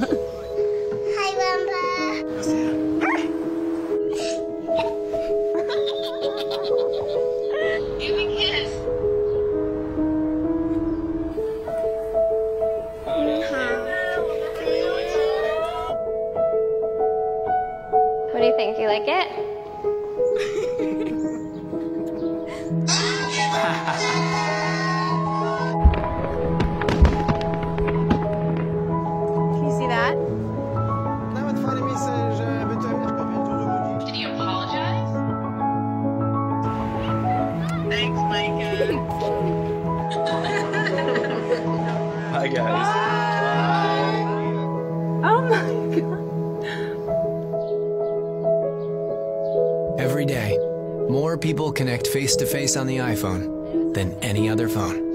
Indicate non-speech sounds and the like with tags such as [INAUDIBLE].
Hi, Rumba. Give me a kiss. What do you think? Do you like it? [LAUGHS] my god. Guys. Bye. Bye. Oh, my God. Every day, more people connect face to face on the iPhone than any other phone.